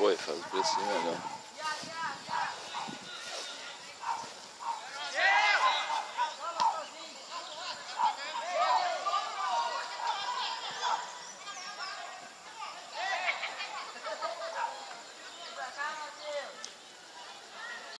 Foi, faz o precinho melhor.